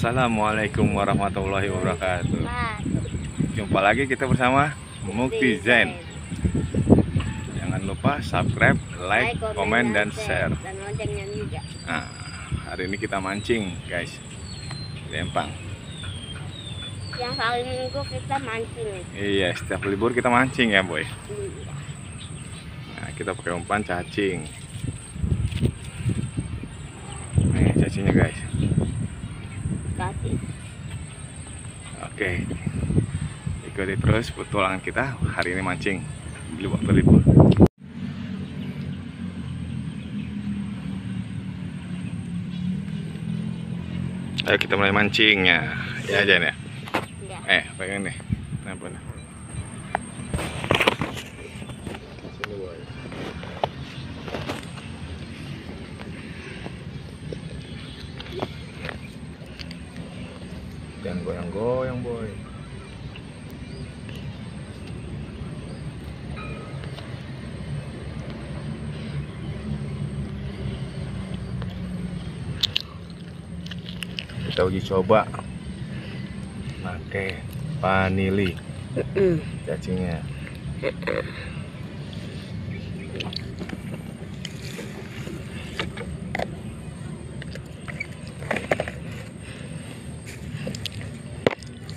Assalamualaikum warahmatullahi wabarakatuh. Jumpa lagi kita bersama Mukti Zen. Jangan lupa subscribe, like, komen, dan share. Nah, hari ini kita mancing, guys. Di Empang. Yang hari minggu kita mancing. Iya, setiap libur kita mancing ya, boy. Iya. Nah, kita pakai umpan cacing. Nih, cacingnya, guys. Kasih. Oke. Ikuti terus petualangan kita hari ini mancing di waktu libur. Ayo kita mulai mancingnya. Ya aja ya. Iya. Eh, pengen nih. Kenapa nih? Sini, boy. Jangan goyang-goyang, boy. Kita uji coba pakai vanili cacingnya.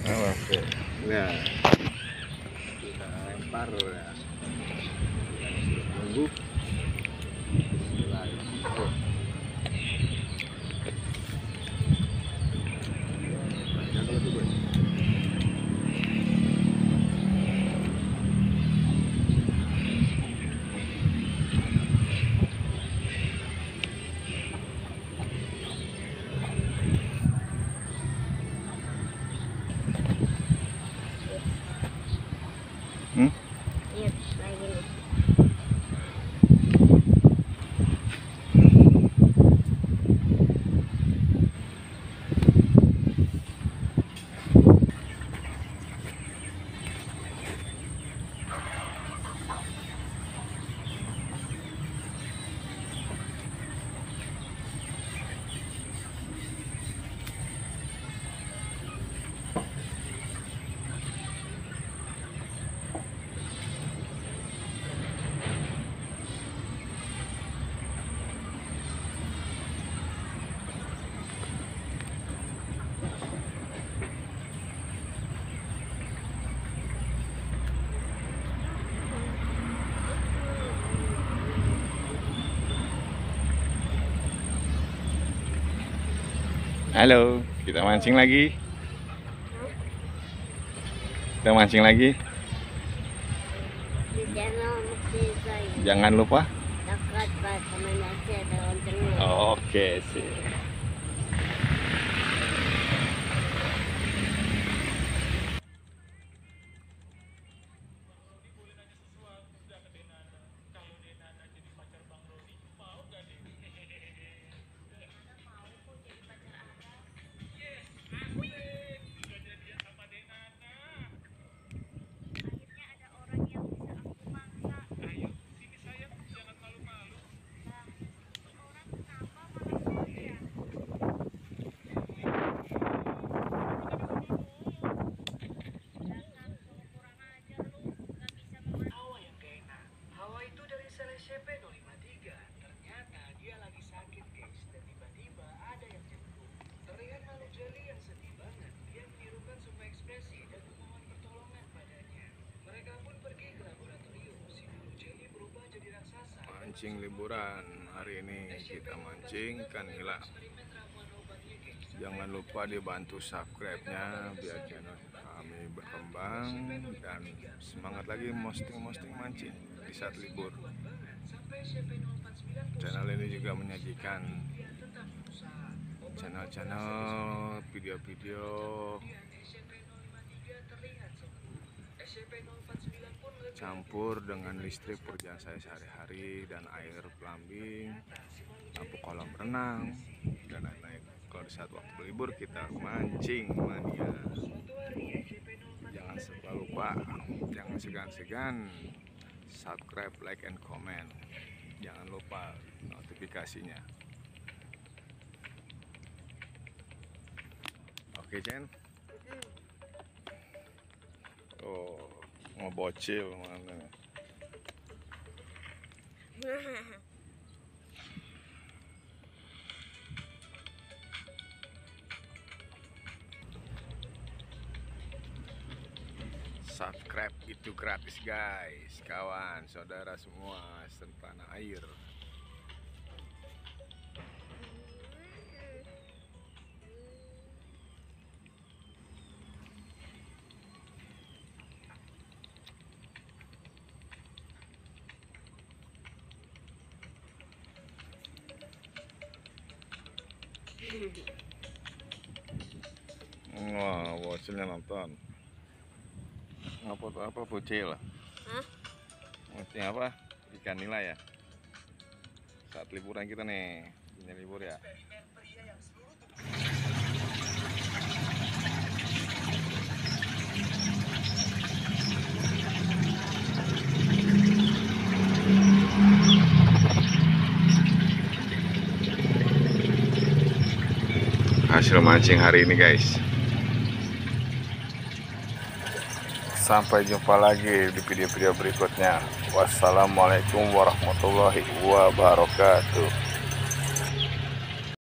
Oh, Nah, kita lempar ya. Tunggu. Bismillahirrahmanirrahim. Jangan kalau tuh, Boy. Hmm? Iya, lagi nih. Halo, kita mancing lagi. Kita mancing lagi. Jangan lupa. Oke sih. Mancing liburan hari ini kita mancing kan guys. Jangan lupa dibantu subscribe-nya biar channel kami berkembang dan semangat lagi posting-posting mancing di saat libur. Sampai SCP 049 pun Channel ini juga menyajikan channel-channel video-video Kemudian SCP-053 terlihat sembuh. SCP-049 pun lebih campur dengan listrik pekerjaan saya sehari-hari dan air plumbing, lampu kolam renang dan lain-lain. Kalau di saat waktu berlibur kita mancing mania. suatu hari SCP-049 Jangan lupa lupa, jangan segan-segan subscribe, like, and comment. Jangan lupa notifikasinya. Oke Chen Oh mau bocil mana Subscribe itu gratis guys. Kawan, saudara semua Setanah air Wah, bocilnya nonton Apa apa bocil? Hah? Bocil apa? Ikan nila ya? Saat liburan kita nih Ini libur ya hasil mancing hari ini guys. Sampai jumpa lagi di video-video berikutnya. Wassalamualaikum warahmatullahi wabarakatuh